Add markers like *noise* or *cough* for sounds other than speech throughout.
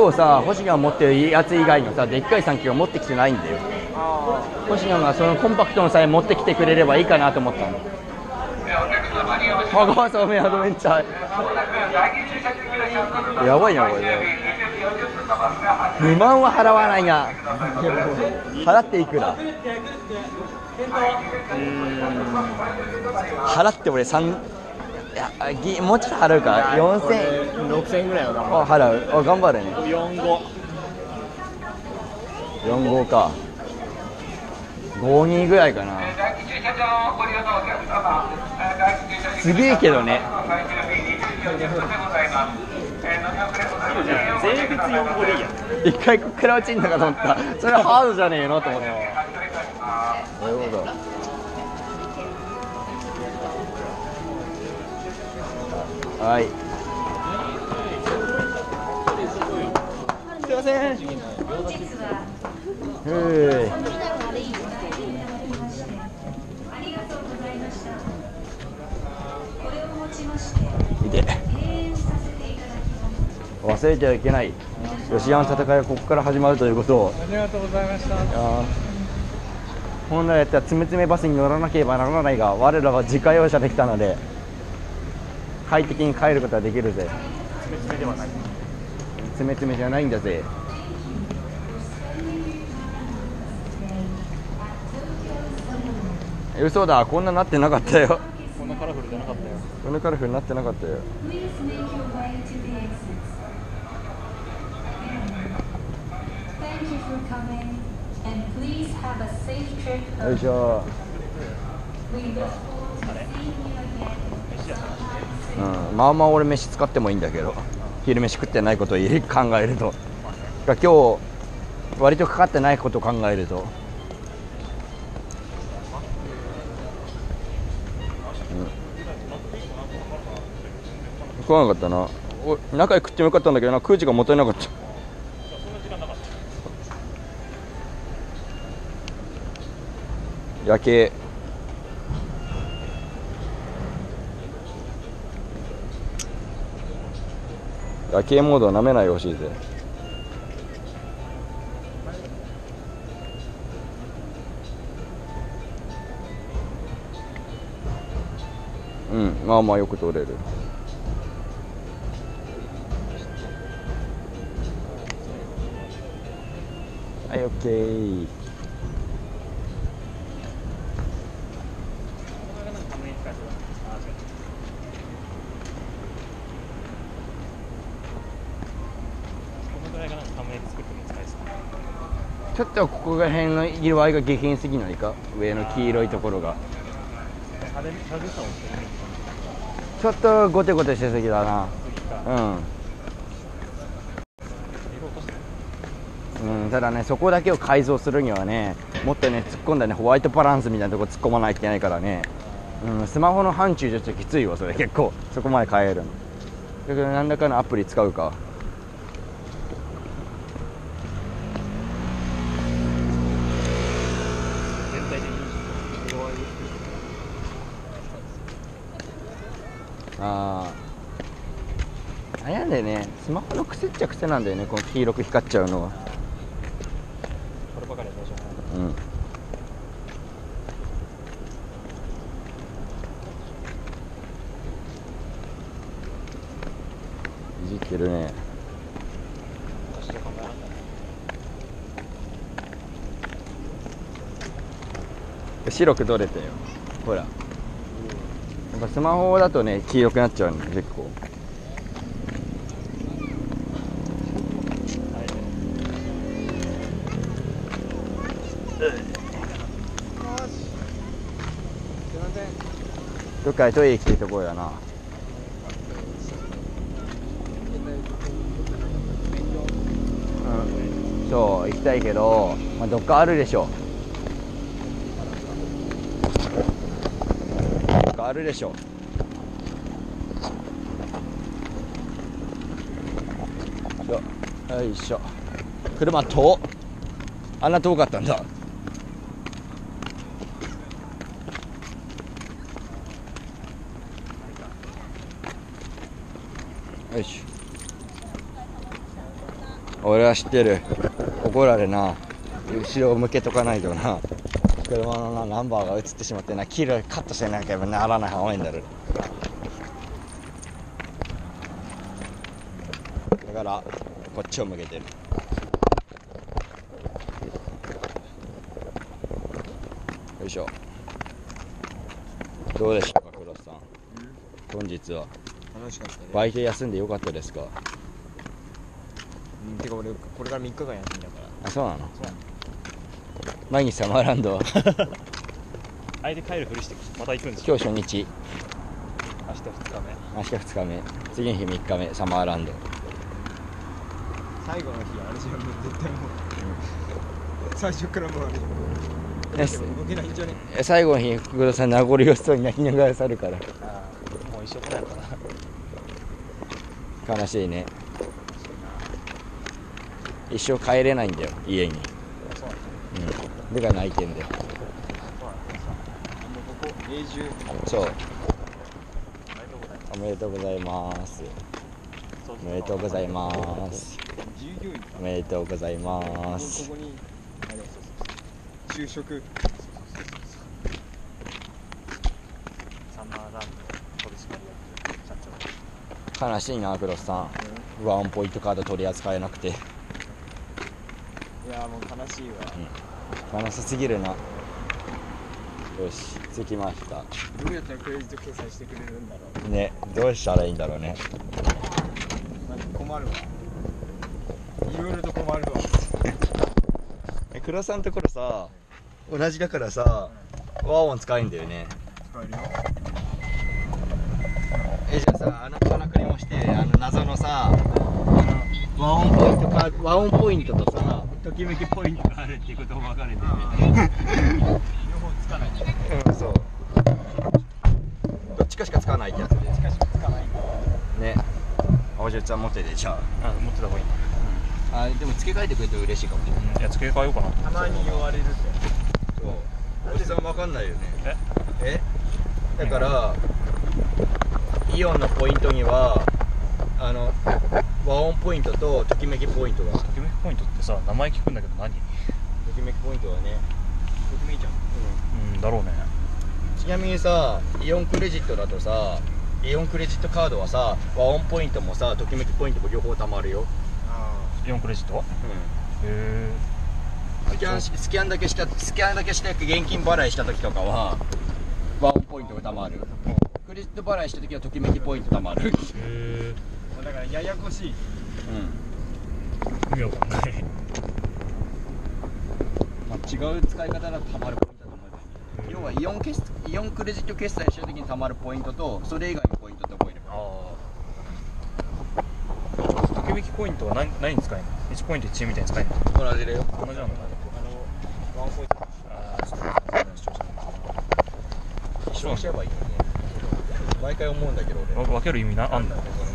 今日さ星野が持ってるやつ以外のさでっかい三球を持ってきてないんだよ。星野がそのコンパクトのさえ持ってきてくれればいいかなと思ったの。香川そうめんアドベンチャーやばいなこれ。ね2万は払わないな。払っていくら払って俺3いやぎもうちょっと払うか。4000 6000円ぐらいは頑あ払う。あ頑張れね。張る45 45か。52ぐらいかな。すげえけどね。税別45でいいや一回こっから落ちんのかと思った。それハードじゃねえの？と思って。そういうことはい。すいませんふういて。忘れてはいけない。吉山の戦いはここから始まるということを。ありがとうございました。いやー。本来やったらつめつめバスに乗らなければならないが我らは自家用車できたので快適に帰ることができるぜ。つめつめではないつめつめじゃないんだぜ。嘘だ。こんななってなかったよ。こんなカラフルじゃなかったよ。こんなカラフルになってなかったよ。Please make your way うん、まあまあ俺飯使ってもいいんだけど昼飯食ってないことを考えると。今日割とかかってないことを考えると、うん、食わなかったな。お中で食ってもよかったんだけどな。空時がもったいなかった。夜景夜景モードはなめないでほしいぜ。うんまあまあよく通れる。はいオッケーこのぐらいがなんかタムネ作っても使えそうちょっとここら辺の色合いが下品すぎないか？上の黄色いところが。ちょっとゴテゴテしてすぎだな。うん。うん、ただねそこだけを改造するにはねもっとね突っ込んだねホワイトバランスみたいなとこ突っ込まないといけないからね、うん、スマホの範疇じゃちょっときついわそれ。結構そこまで変えるの。だけど何らかのアプリ使うか全体的に色合いあああれなんだよねスマホの癖っちゃ癖なんだよねこの黄色く光っちゃうのは。こればかりはどうしようもないうん。いじってるね。白く取れたよ。ほら。やっぱスマホだとね黄色くなっちゃうの結構たはいすいませんどっかでトイレ行きたいところだな。うん。そう行きたいけど、まあ、どっかあるでしょどっかあるでしょよよいしょ。車遠あんな遠かったんだよし俺は知ってる。怒られな。後ろを向けとかないとな。車のなナンバーが映ってしまってな。黄色いカットしなきゃならない範囲になるだからこっちを向けてる。よいしょ。どうでしたか黒田さん。本日は。楽しかったね。バイト休んでよかったですか？うんてか俺これから3日間休みだから。あそうなの？そう。毎日サマーランド *laughs* 相手帰るふりしてまた行くんでしょ今日初日。明日2日目。明日2日目。次の日3日目。サマーランド。最後の日あれじゃん。もう絶対もう。最初からもうあれ。じゃんね動けないんじゃね？え最後の日福田さん名残惜しそうに泣きながら去るから。ああもう一緒くらいかな悲しいね一生帰れないんだよ家に。そうなん。だから泣いてんだよもうここ永住そう。おめでとうございます。おめでとうございます。おめでとうございまこす。こにあれ就職サマーランド取締役社長悲しいな黒田さん。ワンポイントカード取り扱えなくていやもう悲しいわ。悲しすぎるな。よし着きました。どうやったらクレジット決済してくれるんだろう。ねどうしたらいいんだろうね。なんか困るわ。いろいろと困るわ。*laughs* え黒田さんのところさ同じだからさ和音使えんだよね。使えるよ。えじゃあさあのからくりもしてあの謎のさ和音ポイントか和音ポイントとさときめきポイントがあるっていうことも分かるんだよね両方つかない。うんそう。どっちかしか使わないってやつ。でしかしつかないね。青汁ちゃん持っててじゃあ。持ってた方がいい。ああでも付け替えてくれて嬉しいかもしれないいや付け替えようかな。たまに言われるって。そう。おじさん分かんないよね。え？え？だからイオンのポイントにはポイントとときめきポイントがときめきポイントってさ名前聞くんだけど何？ときめきポイントはねときめいちゃん。うんだろうね。ちなみにさイオンクレジットだとさイオンクレジットカードはさ和音ポイントもさときめきポイントも両方貯まるよ、あイオンクレジットへえスキャンしスキャンだけしたスキャンだけして現金払いした時とかは和音ポイントが貯まる。クレジット払いした時はときめきポイント貯まる。へえあだからややこしいうん。意味わかんないまあ、違う使い方だと貯まるポイントだと思えばいい要はイオン決イオンクレジット決済した時に貯まるポイントとそれ以外のポイントって覚えればああときめきポイントは何何に使えるの？1ポイント1円みたいに使えるの？同じだよ。同じなのかな？あのワンポイント。ああちょっと視聴者の一緒にしちゃえばいいよね毎回思うんだけど俺。わ分ける意味なあんだよえ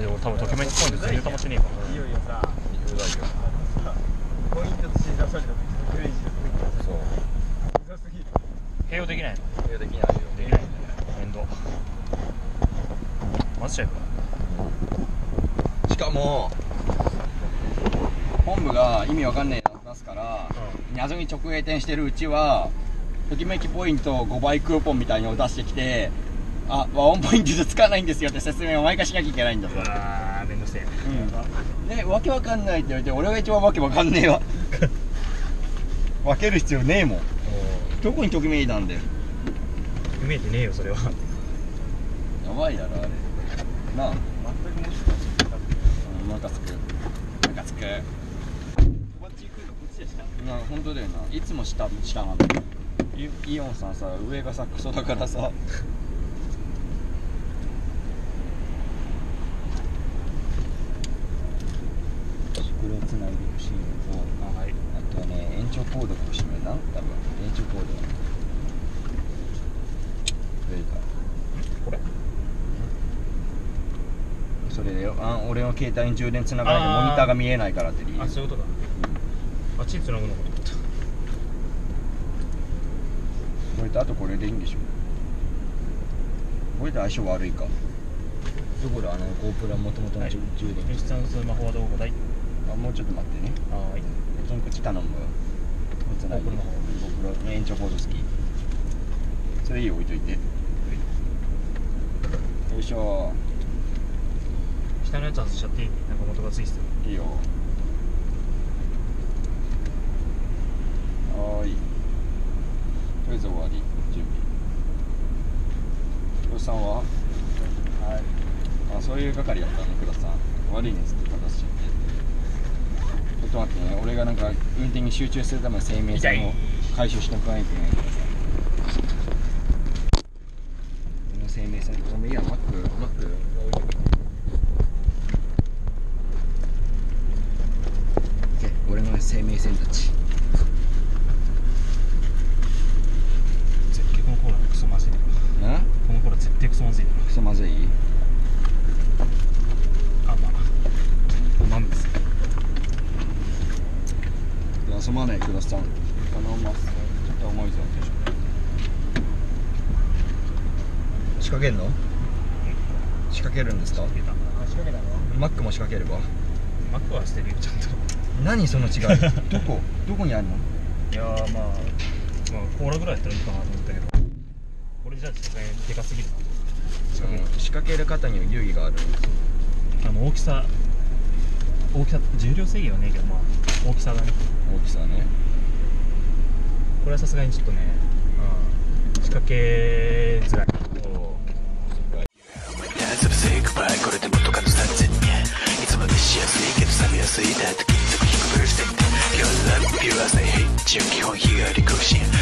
でも多分ときめきポイント全然たましてねえからいよ。いよ。さうざいよ。ポイントとして出された時クレイジットポイントそううざすぎる併用できないのいやできないよできないんだよ面倒。混ぜちゃえばしかも本部が意味わかんないの出すから謎に直営店してるうちはときめきポイント5倍クーポンみたいのを出してきてあ和音ポイントじゃつかないんですよって説明を毎回しなきゃいけないんだぞ。うわーめんどくせえ。うん。ねわけわかんないって言われて俺が一番わけわかんねえわ。*laughs* 分ける必要ねえもん。どこにときめいたんだよ。見えてねえよそれは。やばいだろあれ。なあ。全くもしかしてうんムカつくムカつくこっち行くのこっちでした？な本当だよな。いつも下下なんだイオンさんさ上がさクソだからさつないでほしいのとはい。あとね延長コードが欲しいのよな多分。延長コードがそれか。これ。それでよ。あ俺の携帯に充電つながないであー。モニターが見えないからって理由。あそういうことだ。あっちに繋ぐのかと思った。これとあとこれでいいんでしょ。これで相性悪いか。どこだ？あの GoPro もともとの充充電吉さんのスマホはどこだい？あもうちょっと待ってね。はーい金口頼むよ。つなぎ GoPro の延長コード好き。それいいよ置いといて。よいしょ。下のやつ外しちゃっていいなんか元がついてた。いいよ。はーい。とりあえず終わり準備。黒さんは？はい。あそういう係やったの黒さん。悪いねずっと正しちゃってちょっと待ってね俺がなんか運転に集中するための生命線を回収しとかないといけないからさ俺の生命線ごめんいやマックマック置いとけ OK 俺の生命線たち絶対このコーラクソまずいなうんこのコーラ絶対クソまずいなクソまずいあまあまんです遊ばないくださん。頼みますちょっと重いぞ仕掛けんの？仕掛けるんですか？出た仕掛けたのマックも仕掛ければ。マックはしてるよちゃんと。何その違い？*laughs* どこ？どこにあるの？いやーまあ、まあ、コーラぐらいやったらいいかなと思ったけど。これじゃあさすがにでかすぎるな。仕掛ける方には遊戯がある。あの大きさ大きさ重量制限はねえけどまあ大きさがね大きさね。これはさすがにちょっとね、うん、仕掛けづらい。これでもとかの三千円いつまでしやすいけど冷めやすい。だって金属低くブルしてみて。Your hate 基本日帰り更新。